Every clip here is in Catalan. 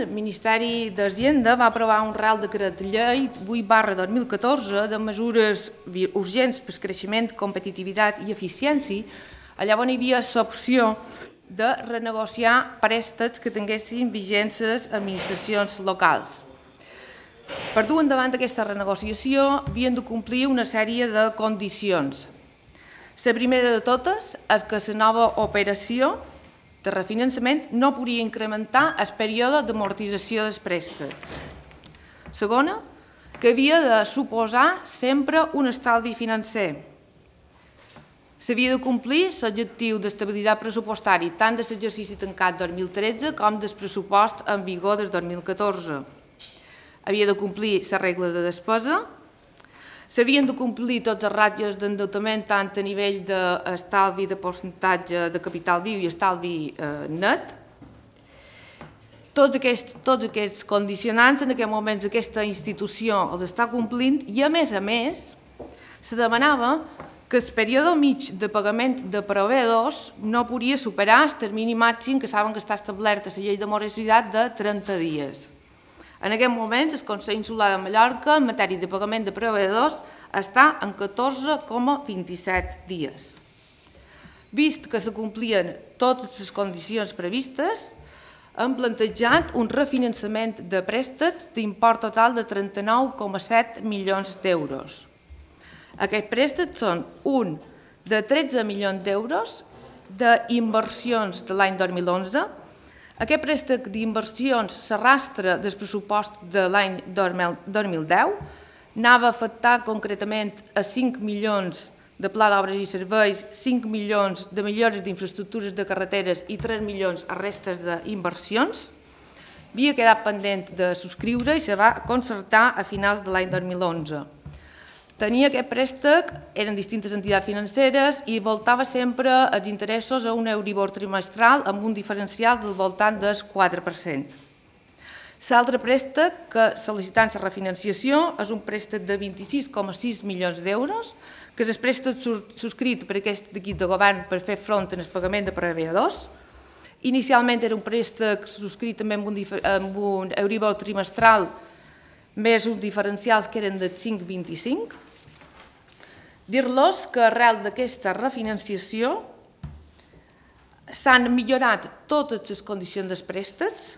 el Ministeri d'Hisenda va aprovar un Real Decret Llei 8 barra 2014 de mesures urgents per creixement, competitivitat i eficiència, allà on hi havia l'opció de renegociar préstecs que tinguessin vigències administracions locals. Per dur endavant aquesta renegociació havien de complir una sèrie de condicions. La primera de totes és que la nova operació de refinançament no podria incrementar el període d'amortització dels préstecs. Segona, que havia de suposar sempre un estalvi financer. S'havia de complir l'objectiu d'estabilitat pressupostari tant de l'exercici tancat 2013 com del pressupost en vigor del 2014. Havia de complir la regla de despesa, S'havien de complir tots els ratlles d'endeutament tant a nivell d'estalvi de percentatge de capital viu i estalvi eh, net. Tots aquests, tots aquests condicionants en aquest moments aquesta institució els està complint i a més a més se demanava que el període mig de pagament de proveïdors no podia superar el termini màxim que saben que està establert a la llei de morositat de 30 dies. En aquest moment, el Consell Insular de Mallorca, en matèria de pagament de proveïdors, està en 14,27 dies. Vist que se complien totes les condicions previstes, hem plantejat un refinançament de préstecs d'import total de 39,7 milions d'euros. Aquests préstecs són un de 13 milions d'euros d'inversions de l'any 2011, aquest préstec d'inversions s'arrastra del pressupost de l'any 2010, anava a afectar concretament a 5 milions de pla d'obres i serveis, 5 milions de millores d'infraestructures de carreteres i 3 milions a restes d'inversions. Havia quedat pendent de subscriure i se va concertar a finals de l'any 2011. Tenia aquest préstec, eren distintes entitats financeres i voltava sempre els interessos a un Euribor trimestral amb un diferencial del voltant del 4%. L'altre préstec que sol·licitant la refinanciació és un préstec de 26,6 milions d'euros, que és el préstec subscrit per aquest equip de govern per fer front al pagament de proveïdors. Inicialment era un préstec subscrit també amb un, amb un Euribor trimestral més uns diferencials que eren de 5,25 Dir-los que arrel d'aquesta refinanciació s'han millorat totes les condicions dels préstecs,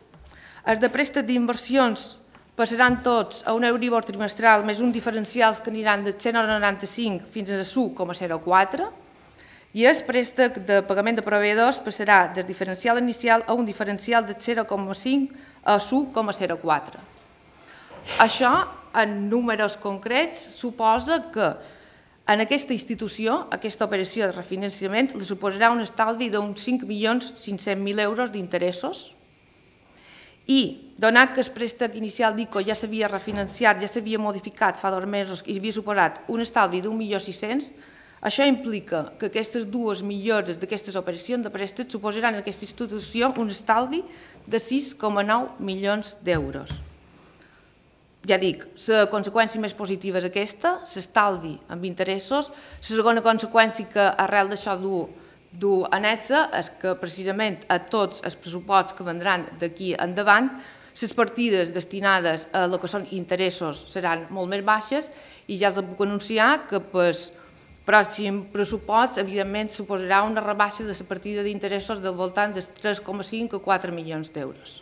els de préstec d'inversions passaran tots a un Euribor trimestral més un diferencials que aniran de 195 fins a 1,04 i el préstec de pagament de proveïdors passarà del diferencial inicial a un diferencial de 0,5 a 1,04. Això, en números concrets, suposa que en aquesta institució, aquesta operació de refinançament li suposarà un estalvi d'uns 5.500.000 euros d'interessos. I, donat que el préstec inicial d'ICO ja s'havia refinanciat, ja s'havia modificat fa dos mesos i havia suposat un estalvi d'1.600.000, això implica que aquestes dues millores d'aquestes operacions de préstec suposaran en aquesta institució un estalvi de 6,9 milions d'euros ja dic, la conseqüència més positiva és aquesta, s'estalvi amb interessos. La segona conseqüència que arrel d'això du, du anexa és que precisament a tots els pressuposts que vendran d'aquí endavant les partides destinades a el que són interessos seran molt més baixes i ja els puc anunciar que per pròxim pressupost, evidentment, suposarà una rebaixa de la partida d'interessos del voltant dels 3,5 a 4 milions d'euros.